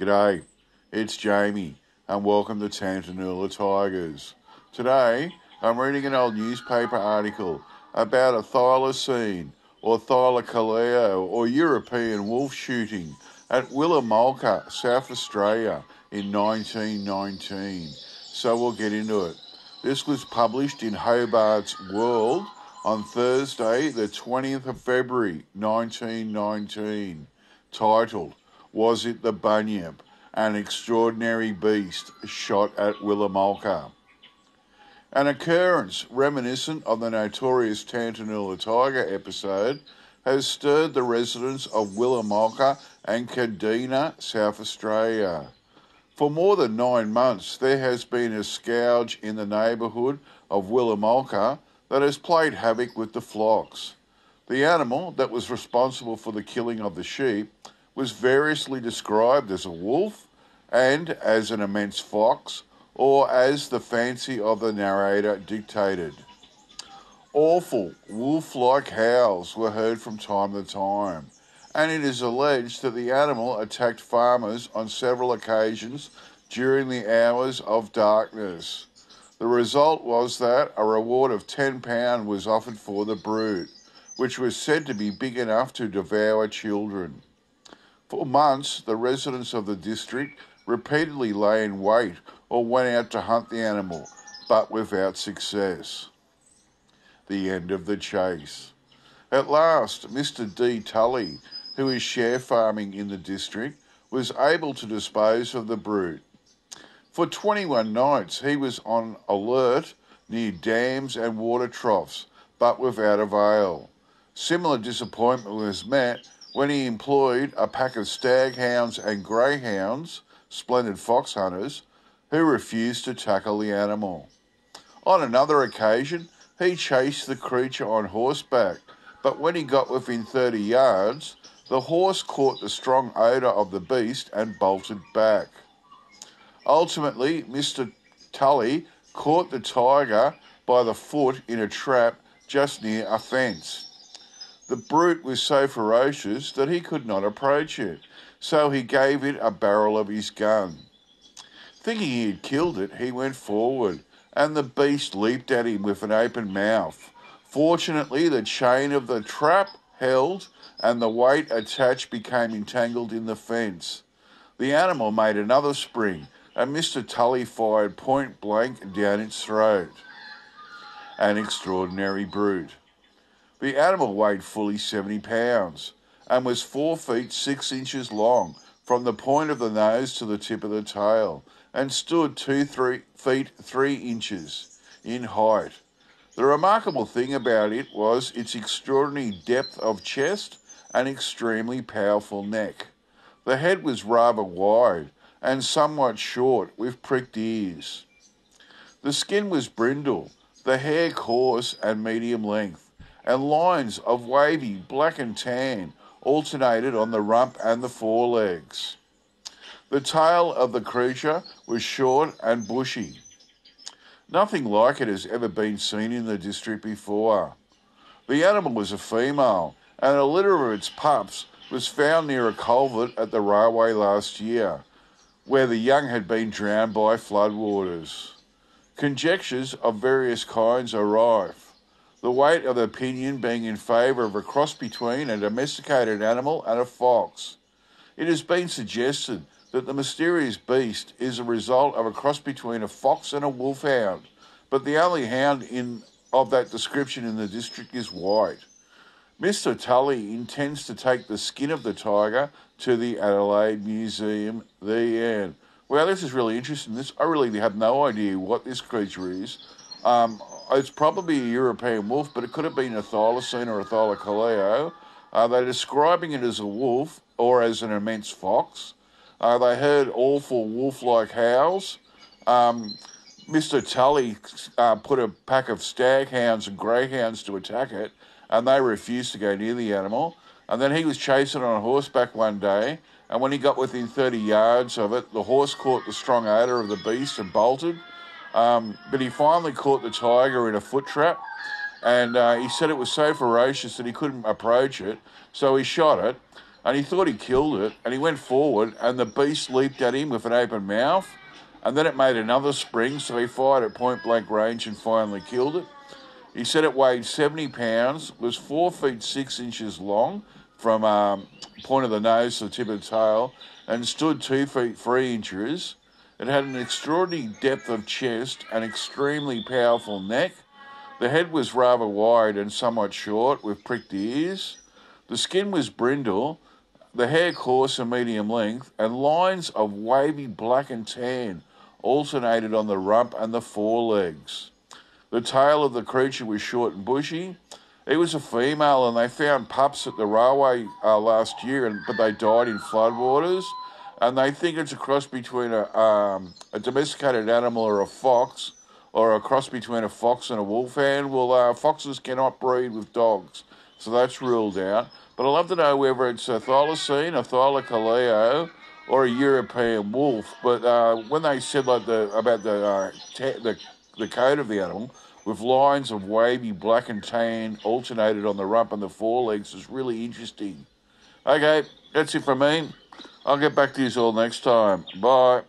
G'day, it's Jamie, and welcome to Tantanoola Tigers. Today, I'm reading an old newspaper article about a thylacine, or thylacoleo, or European wolf shooting at Willamulka, South Australia in 1919. So we'll get into it. This was published in Hobart's World on Thursday, the 20th of February 1919, titled Was It the Bunyip? An extraordinary beast shot at Willamulka. An occurrence reminiscent of the notorious Tantanoola Tiger episode has stirred the residents of Willamulka and Kadina, South Australia. For more than nine months, there has been a scourge in the neighbourhood of Willamulka that has played havoc with the flocks. The animal that was responsible for the killing of the sheep was variously described as a wolf and as an immense fox, or as the fancy of the narrator dictated. Awful wolf like howls were heard from time to time, and it is alleged that the animal attacked farmers on several occasions during the hours of darkness. The result was that a reward of £10 was offered for the brute, which was said to be big enough to devour children. For months, the residents of the district repeatedly lay in wait or went out to hunt the animal, but without success. The end of the chase. At last, Mr. D. Tully, who is share farming in the district, was able to dispose of the brute. For 21 nights, he was on alert near dams and water troughs, but without avail. Similar disappointment was met when he employed a pack of staghounds and greyhounds, splendid fox hunters, who refused to tackle the animal. On another occasion, he chased the creature on horseback, but when he got within 30 yards, the horse caught the strong odour of the beast and bolted back. Ultimately, Mr. Tully caught the tiger by the foot in a trap just near a fence. The brute was so ferocious that he could not approach it, so he gave it a barrel of his gun. Thinking he had killed it, he went forward, and the beast leaped at him with an open mouth. Fortunately, the chain of the trap held, and the weight attached became entangled in the fence. The animal made another spring, and Mr. Tully fired point blank down its throat. An extraordinary brute. The animal weighed fully 70 pounds and was 4 feet 6 inches long from the point of the nose to the tip of the tail and stood 2 three feet 3 inches in height. The remarkable thing about it was its extraordinary depth of chest and extremely powerful neck. The head was rather wide and somewhat short with pricked ears. The skin was brindle, the hair coarse and medium length, and lines of wavy black and tan alternated on the rump and the forelegs. The tail of the creature was short and bushy. Nothing like it has ever been seen in the district before. The animal was a female, and a litter of its pups was found near a culvert at the railway last year, where the young had been drowned by floodwaters. Conjectures of various kinds are rife, the weight of opinion being in favour of a cross between a domesticated animal and a fox. It has been suggested that the mysterious beast is a result of a cross between a fox and a wolfhound, but the only hound in of that description in the district is white. Mr. Tully intends to take the skin of the tiger to the Adelaide Museum. The end. Well, this is really interesting. This I really have no idea what this creature is. Um, it's probably a European wolf, but it could have been a thylacine or a thylacoleo. Uh, they're describing it as a wolf or as an immense fox. Uh, they heard awful wolf-like howls. Um, Mr. Tully uh, put a pack of staghounds and greyhounds to attack it, and they refused to go near the animal. And then he was chasing on horseback one day, and when he got within 30 yards of it, the horse caught the strong odour of the beast and bolted. Um, but he finally caught the tiger in a foot trap, and uh, he said it was so ferocious that he couldn't approach it, so he shot it. and he thought he killed it, and he went forward, and the beast leaped at him with an open mouth, and then it made another spring, so he fired at point blank range and finally killed it. He said it weighed 70 pounds, was four feet six inches long from um, point of the nose to the tip of the tail, and stood two feet three inches. It had an extraordinary depth of chest and extremely powerful neck. The head was rather wide and somewhat short, with pricked ears. The skin was brindle, the hair coarse and medium length, and lines of wavy black and tan alternated on the rump and the forelegs. The tail of the creature was short and bushy. It was a female, and they found pups at the railway uh, last year, and, but they died in floodwaters. And they think it's a cross between a, um, a domesticated animal or a fox, or a cross between a fox and a wolfhound. Well, uh, foxes cannot breed with dogs, so that's ruled out. But I'd love to know whether it's a thylacine, a thylacoleo, or a European wolf. But uh, when they said like the about the, uh, the the coat of the animal with lines of wavy black and tan alternated on the rump and the forelegs is really interesting. Okay, that's it from me. I'll get back to you all next time. Bye.